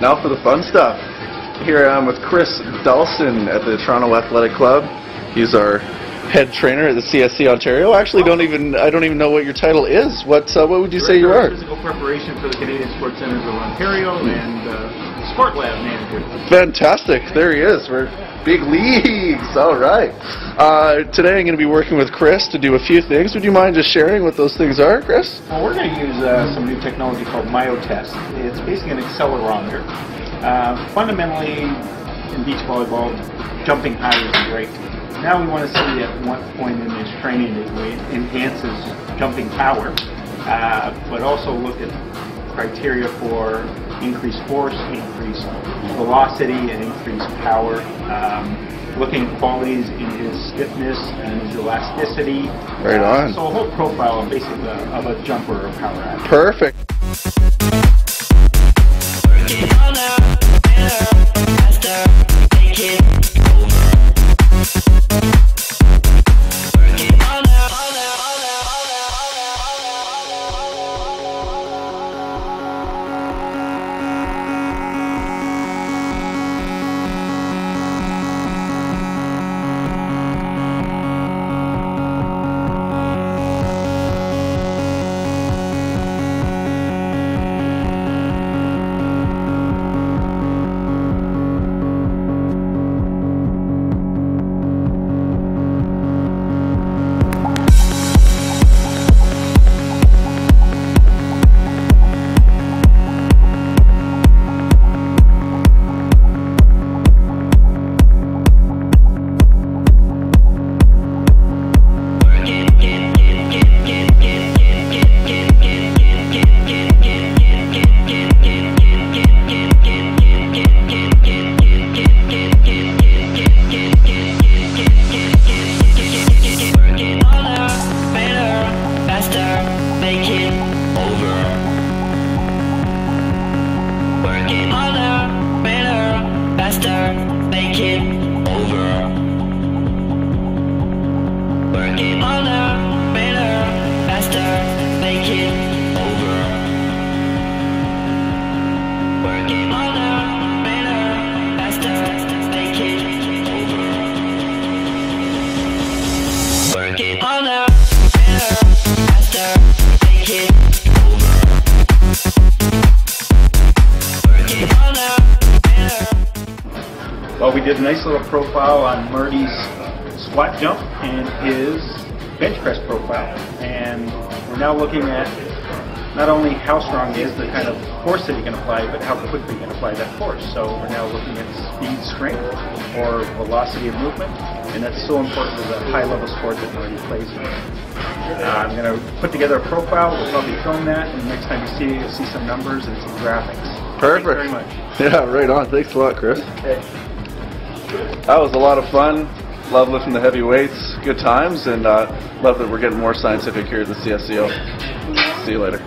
Now for the fun stuff. Here I am with Chris DalCin at the Toronto Athletic Club. He's our head trainer at the CSC Ontario. I actually don't even I don't even know what your title is. What uh, what would you say you are? Physical preparation for the Canadian Sports Centres of Ontario and uh, Sport Lab manager. Fantastic. There he is. We're big leagues. All right. Uh, today I'm going to be working with Chris to do a few things. Would you mind just sharing what those things are, Chris? Well, we're going to use uh, some new technology called MyoTest. It's basically an accelerometer. Uh, fundamentally, in beach volleyball, jumping high is great. Now we want to see at what point in this training it enhances jumping power, uh, but also look at criteria for increased force, increased velocity, and increased power. Um, looking qualities in his stiffness and his elasticity. Right on. So a whole profile of basically of a jumper or power athlete. Perfect. harder, better, faster, make it Well, we did a nice little profile on Murdy's squat jump and his bench press profile. And we're now looking at not only how strong he is, the kind of force that he can apply, but how quickly he can apply that force. So we're now looking at speed strength or velocity of movement, and that's so important to the high-level sport that Murdy plays in. Uh, I'm going to put together a profile. We'll probably film that, and next time you see it, you'll see some numbers and some graphics. Perfect. Thanks very much. Yeah, right on. Thanks a lot, Chris. Okay. That was a lot of fun. Love lifting the heavy weights. Good times, and uh, love that we're getting more scientific here at the CSCO. See you later.